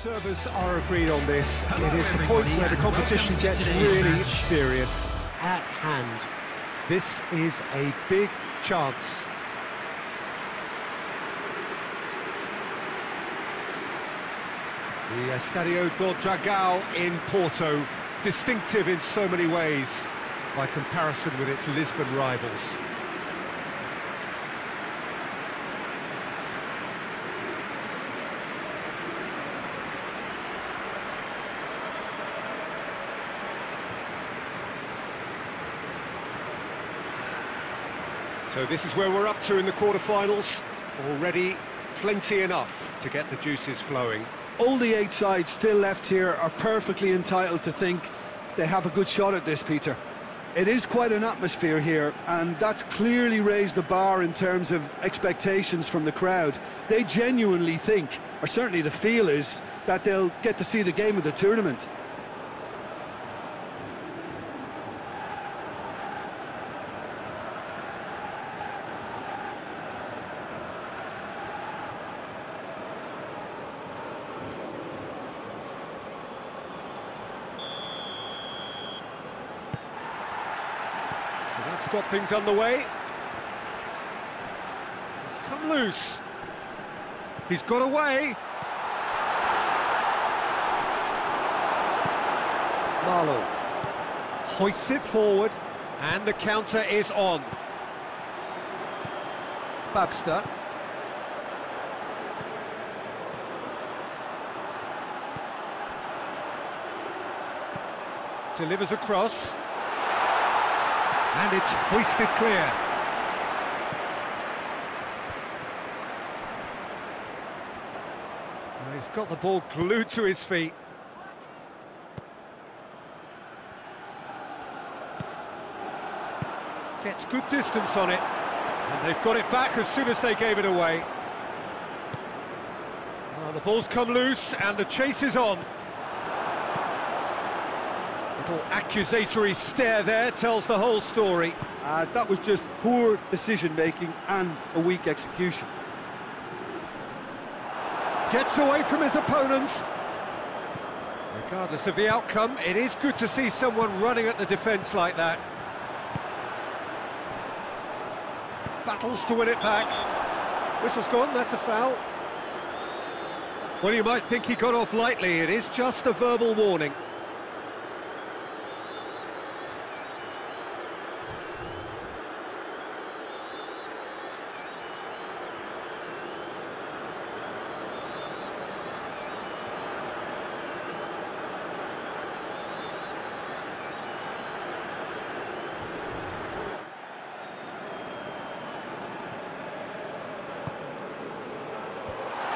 observers are agreed on this. it is the point where the competition gets really serious at hand. This is a big chance. The Estadio do Dragão in Porto, distinctive in so many ways by comparison with its Lisbon rivals. So this is where we're up to in the quarterfinals. Already plenty enough to get the juices flowing. All the eight sides still left here are perfectly entitled to think they have a good shot at this, Peter. It is quite an atmosphere here, and that's clearly raised the bar in terms of expectations from the crowd. They genuinely think, or certainly the feel is, that they'll get to see the game of the tournament. So that's got things underway. He's come loose. He's got away. Marlowe hoists it forward, and the counter is on. Baxter. Delivers across. And it's hoisted clear. He's got the ball glued to his feet. Gets good distance on it. And they've got it back as soon as they gave it away. Well, the ball's come loose and the chase is on. Little accusatory stare there tells the whole story. Uh, that was just poor decision-making and a weak execution. Gets away from his opponents. Regardless of the outcome, it is good to see someone running at the defence like that. Battles to win it back. Whistle's gone, that's a foul. Well, you might think he got off lightly, it is just a verbal warning.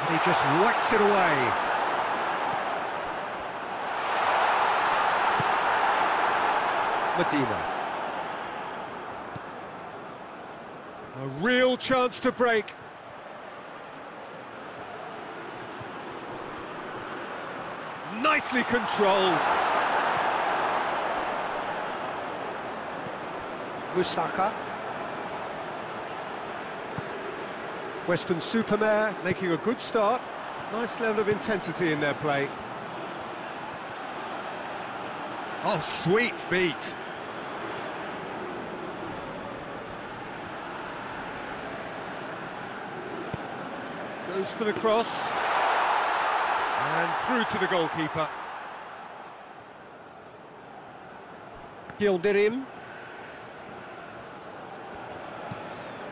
And he just whacks it away. Medina. A real chance to break. Nicely controlled. Musaka. Weston Supermare making a good start. Nice level of intensity in their play. Oh, sweet feet. Goes for the cross. And through to the goalkeeper. Yildirim.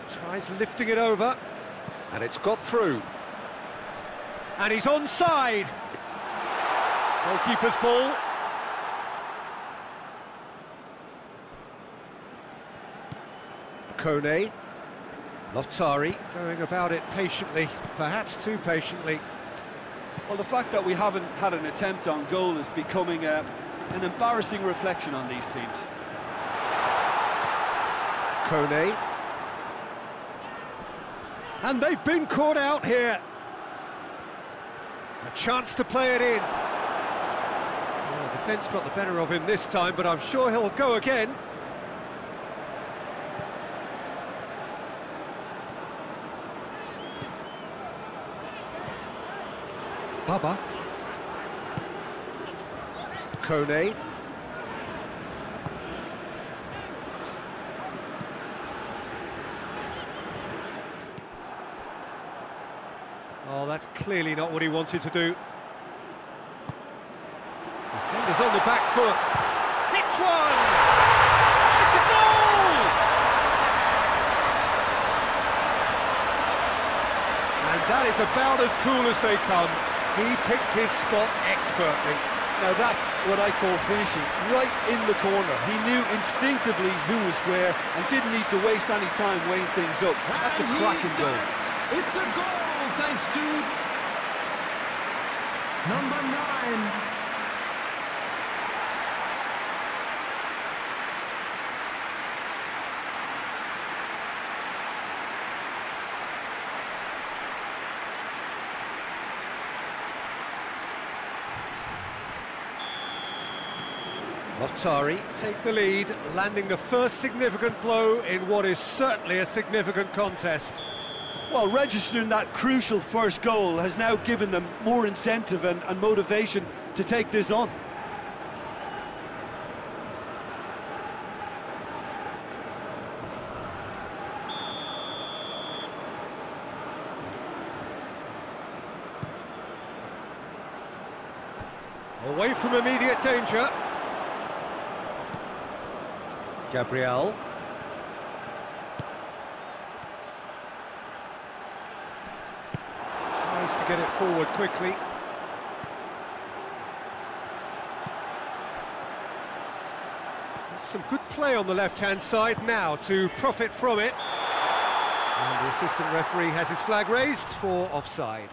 Tries lifting it over. And it's got through. And he's onside. Goalkeeper's ball. Kone. Loftari going about it patiently, perhaps too patiently. Well, the fact that we haven't had an attempt on goal is becoming a, an embarrassing reflection on these teams. Kone. And they've been caught out here. A chance to play it in. Well, the defence got the better of him this time, but I'm sure he'll go again. Baba. Kone. Oh, that's clearly not what he wanted to do. Defender's on the back foot. Hits one! It's a goal! And that is about as cool as they come. He picked his spot expertly. Now that's what I call finishing, right in the corner. He knew instinctively who was square and didn't need to waste any time weighing things up. That's a cracking goal. it. It's a goal, thanks to number nine. Moftari take the lead, landing the first significant blow in what is certainly a significant contest. Well, registering that crucial first goal has now given them more incentive and, and motivation to take this on. Away from immediate danger. Gabriel. Tries to get it forward quickly. Some good play on the left-hand side now to profit from it. And the assistant referee has his flag raised for offside.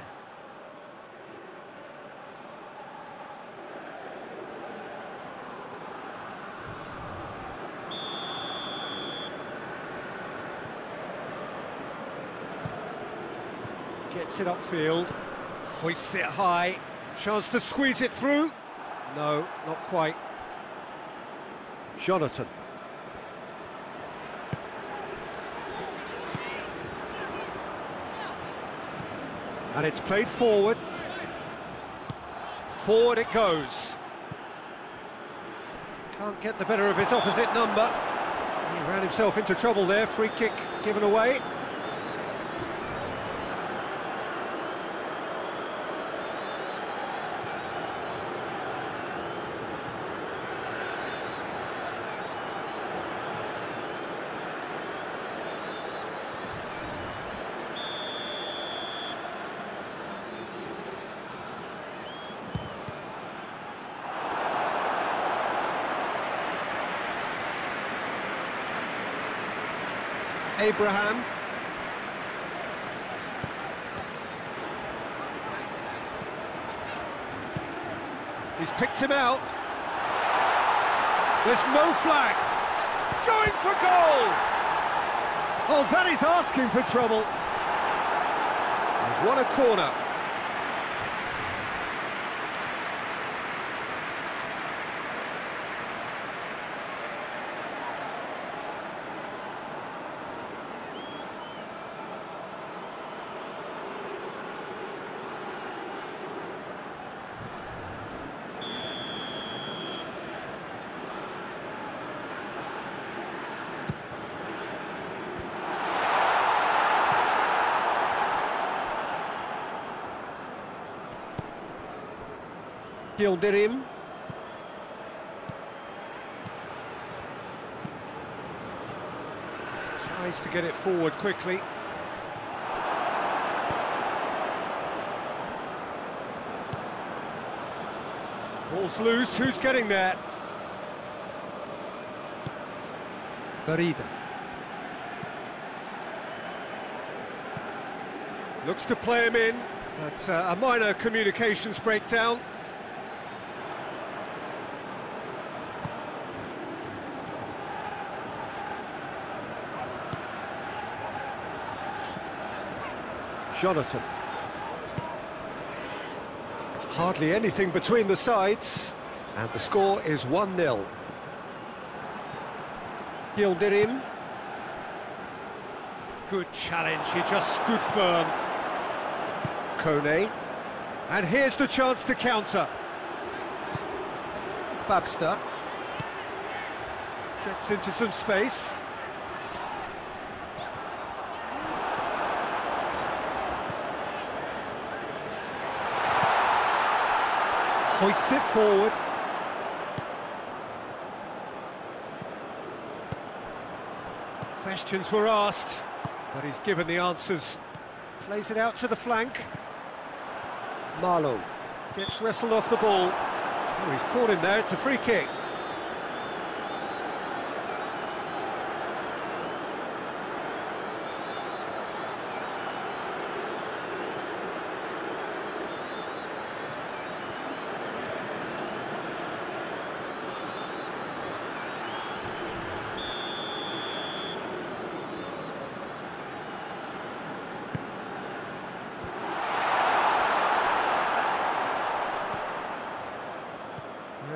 Gets it upfield, hoists it high, chance to squeeze it through. No, not quite. Jonathan. And it's played forward. Forward it goes. Can't get the better of his opposite number. He ran himself into trouble there, free kick given away. Abraham. He's picked him out. There's no flag. Going for goal! Oh, that is asking for trouble. They've won a corner. Yildirim. Tries to get it forward quickly. Ball's loose, who's getting there? Barida. Looks to play him in, but uh, a minor communications breakdown. Jonathan. Hardly anything between the sides, and the score is 1-0. Yildirim. Good challenge, he just stood firm. Kone. And here's the chance to counter. Babster. Gets into some space. Hoists it forward. Questions were asked, but he's given the answers. Plays it out to the flank. Marlowe gets wrestled off the ball. Oh, he's caught him there, it's a free kick.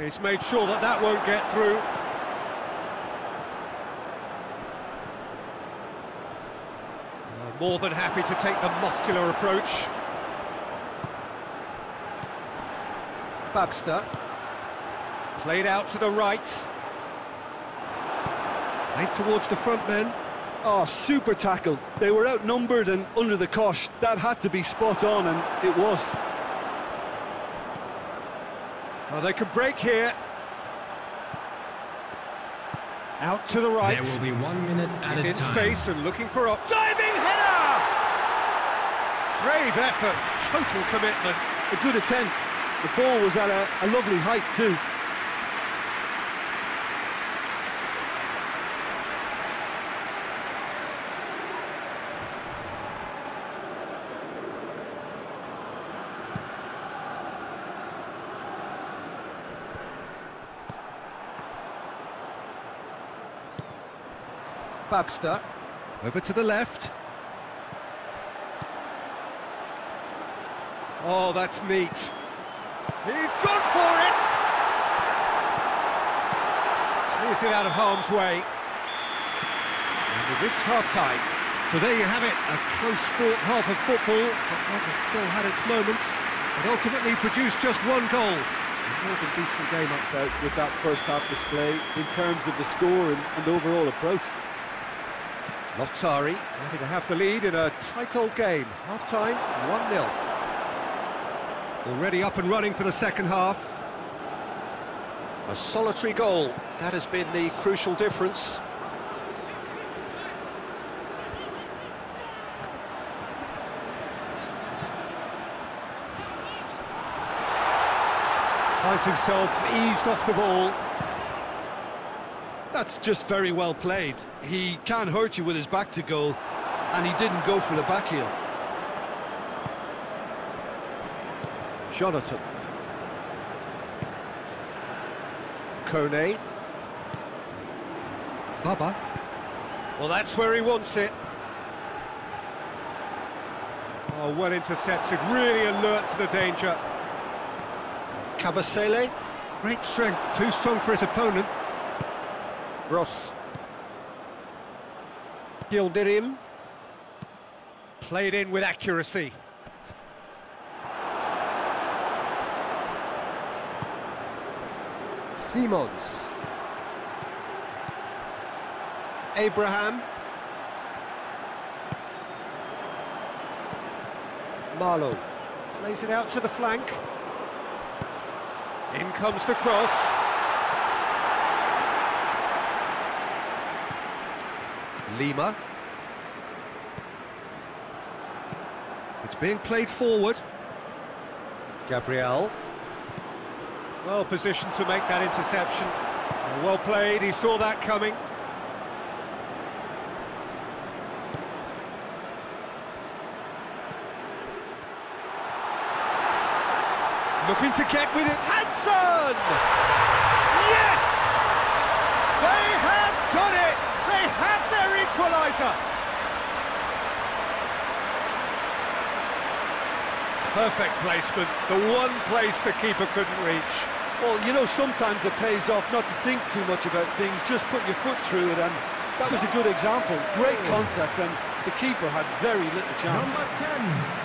He's made sure that that won't get through. Uh, more than happy to take the muscular approach. Babster. Played out to the right. Played towards the front men. Oh, super tackle. They were outnumbered and under the cosh. That had to be spot on, and it was. Oh, they could break here. Out to the right. There will be one minute at He's a in time. space and looking for a diving header! Brave effort, total commitment. A good attempt. The ball was at a, a lovely height, too. Babster. Over to the left. Oh, that's neat. He's gone for it! Clears it out of harm's way. And we've reached half-time. So there you have it, a close sport half of football, but still had its moments, but ultimately produced just one goal. More than decent game up out with that first half display in terms of the score and, and overall approach. Loftari happy to have the lead in a tight old game. Half-time, 1-0. Already up and running for the second half. A solitary goal, that has been the crucial difference. Finds himself eased off the ball. That's just very well played. He can't hurt you with his back to goal, and he didn't go for the back heel. Jonathan. Kone. Baba. Well, that's where he wants it. Oh, well intercepted, really alert to the danger. Kabasele. Great strength, too strong for his opponent. Ross. Yildirim. Played in with accuracy. Simons. Abraham. Marlowe. Plays it out to the flank. In comes the cross. Lima. It's being played forward. Gabriel. Well positioned to make that interception. Well played, he saw that coming. Looking to get with it, Hanson! Yes! They have done it! They have their equaliser! Perfect placement, the one place the keeper couldn't reach. Well, you know, sometimes it pays off not to think too much about things, just put your foot through it, and that was a good example. Great oh. contact, and the keeper had very little chance. Number 10.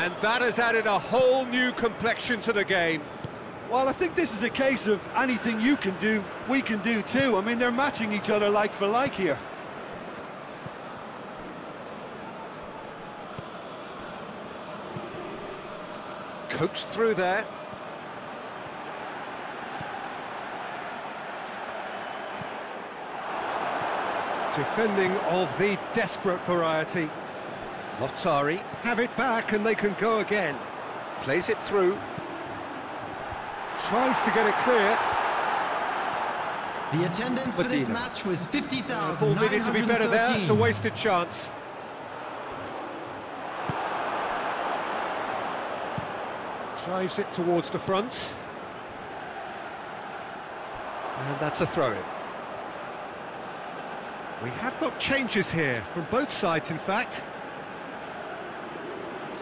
And that has added a whole new complexion to the game. Well, I think this is a case of anything you can do, we can do too. I mean, they're matching each other like for like here. Coaxed through there. Defending of the desperate variety. Loftari have it back and they can go again. Plays it through. Tries to get it clear. The attendance for this match was 50,000. Ball needed to be better there, it's a wasted chance. Drives it towards the front. And that's a throw-in. We have got changes here, from both sides in fact.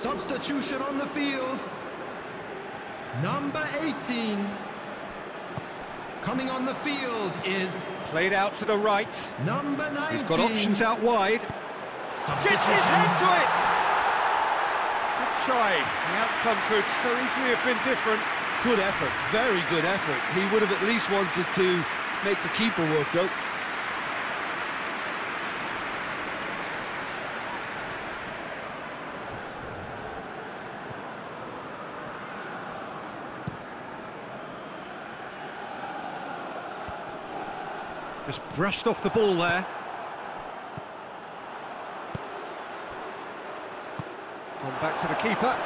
Substitution on the field. Number 18. Coming on the field is Played out to the right. number 19. He's got options out wide. Gets his head to it! Good try. The outcome could so easily have been different. Good effort, very good effort. He would have at least wanted to make the keeper work though. Just brushed off the ball there. Gone back to the keeper.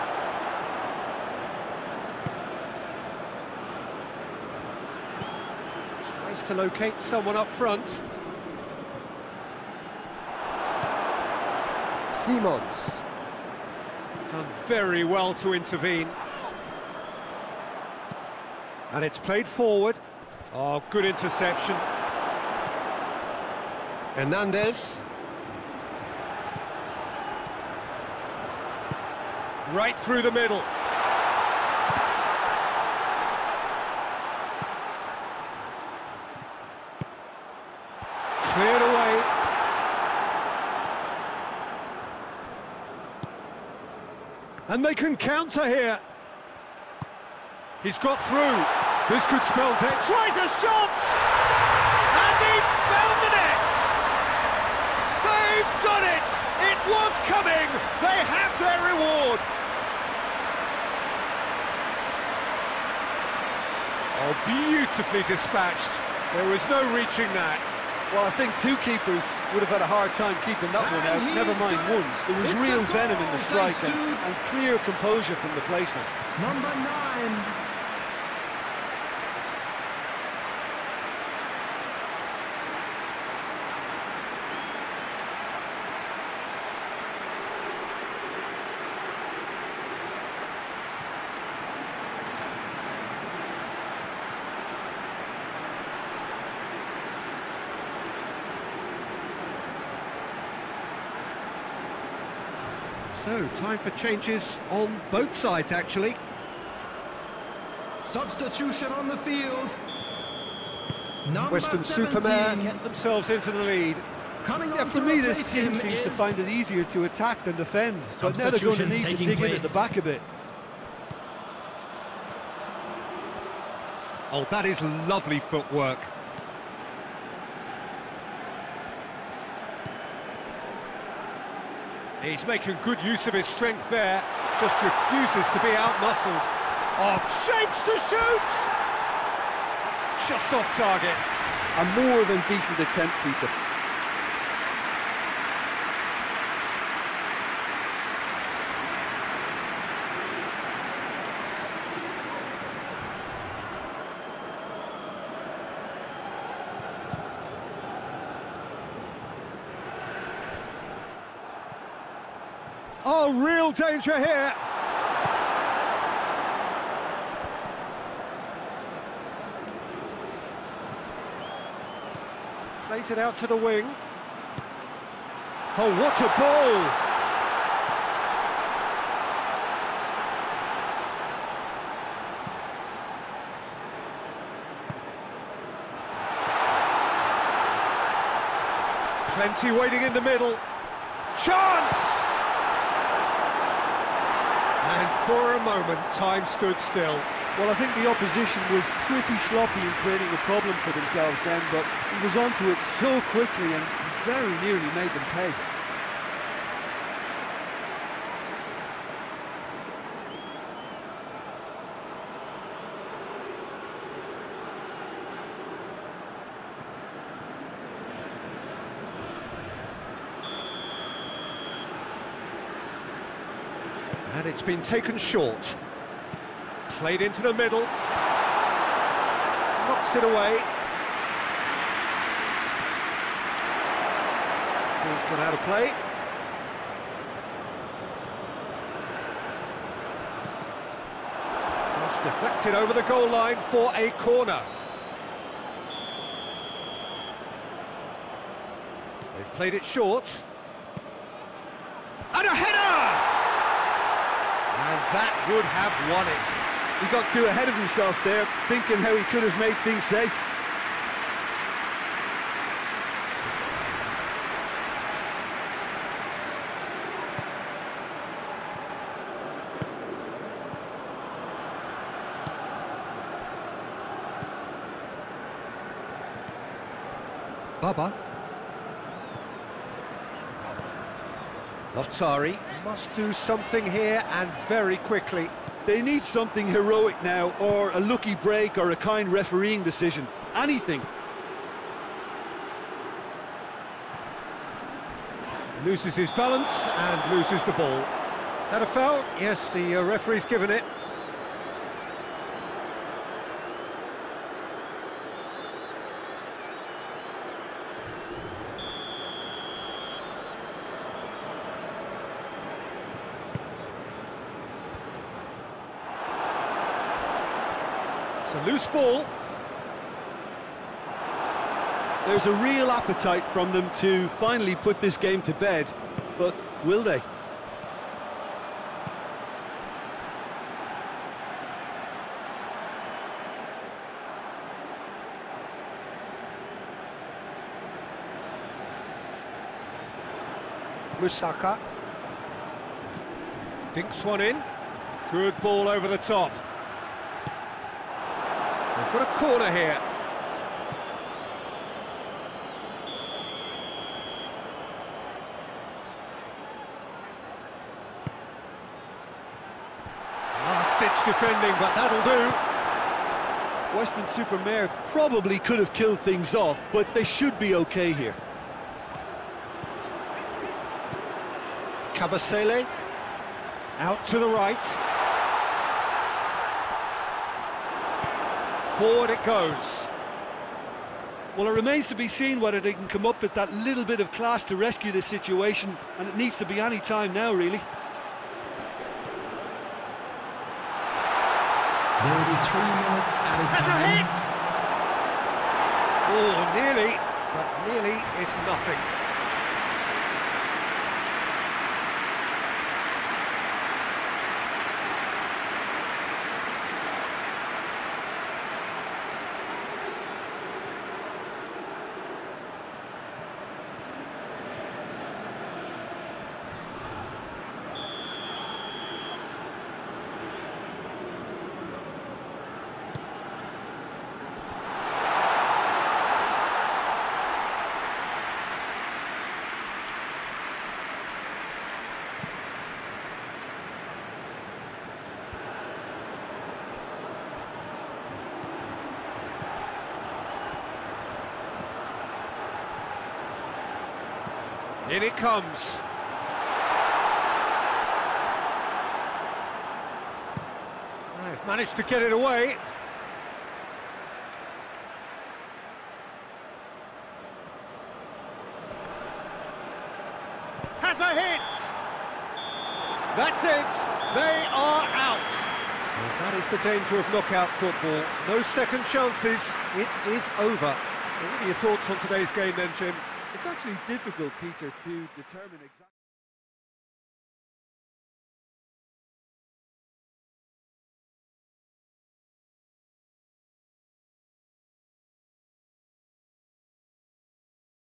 Tries to locate someone up front. Simons. Done very well to intervene. And it's played forward. Oh, good interception. Hernandez. Right through the middle. Cleared away. And they can counter here. He's got through. This could spell death. Tries a shot! And he's found the net! They've done it! It was coming! They have their reward! Oh, beautifully dispatched. There was no reaching that. Well, I think two keepers would have had a hard time keeping that one out, never mind done it. one. There was real venom in the strike and, and clear composure from the placement. Number 9. So, time for changes on both sides, actually. Substitution on the field. Number Western 17. Supermare get themselves into the lead. Coming Yeah, for me, this team seems to find it easier to attack than defend. But now they're going to need to taking dig in at the back a bit. Oh, that is lovely footwork. He's making good use of his strength there, just refuses to be outmuscled. Oh, shapes to shoot! Just off target. A more than decent attempt, Peter. Oh, real danger here. Plays it out to the wing. Oh, what a ball! Plenty waiting in the middle. Chance! For a moment, time stood still. Well, I think the opposition was pretty sloppy in creating a problem for themselves then, but he was onto it so quickly and very nearly made them pay. It's been taken short. Played into the middle. Knocks it away. Ball's gone out of play. Cross deflected over the goal line for a corner. They've played it short. And a header! And that would have won it. He got too ahead of himself there, thinking how he could have made things safe. Baba. Must do something here and very quickly. They need something heroic now, or a lucky break, or a kind refereeing decision. Anything. Loses his balance and loses the ball. That a foul? Yes, the uh, referee's given it. A loose ball. There's a real appetite from them to finally put this game to bed, but will they? Musaka. Dinks one in. Good ball over the top. They've got a corner here. Last-ditch defending, but that'll do. Weston Supermare probably could have killed things off, but they should be okay here. Kabasele. Out to the right. Forward it goes. Well, it remains to be seen whether they can come up with that little bit of class to rescue this situation, and it needs to be any time now, really. There will be three minutes added Has a time. hit! Oh, nearly, but nearly is nothing. In it comes. They've managed to get it away. Has a hit! That's it! They are out! Well, that is the danger of knockout football. No second chances. It is over. What are your thoughts on today's game then, Jim? It's actually difficult, Peter, to determine exactly...